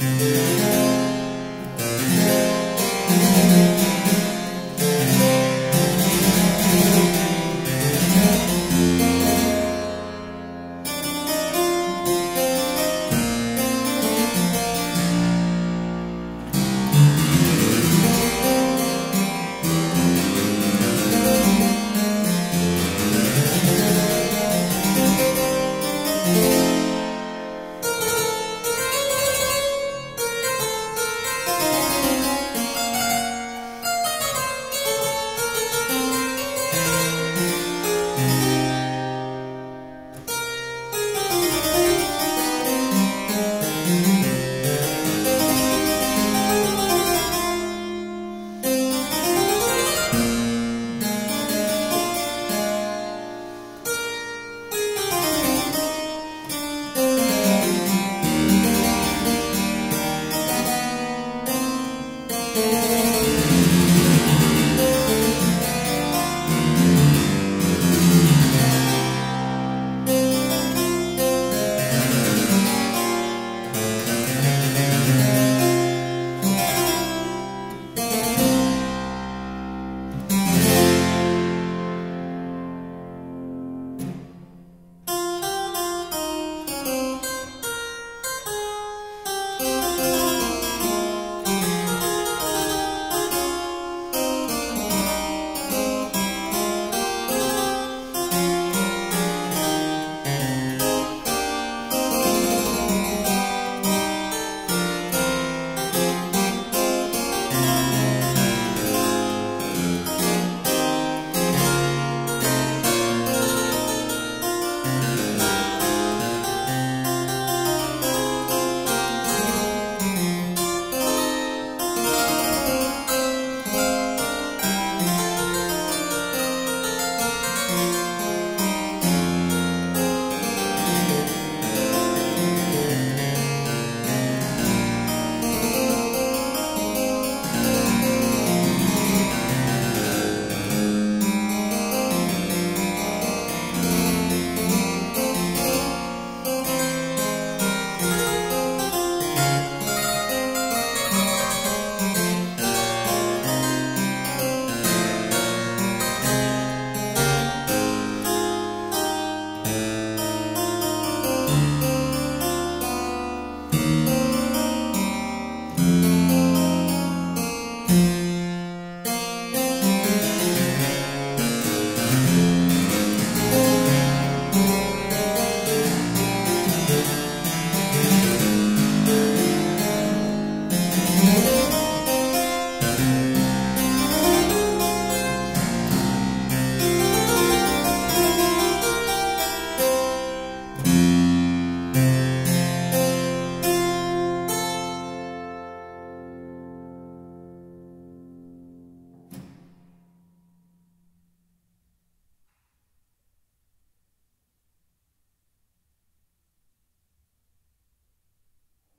Yeah. Música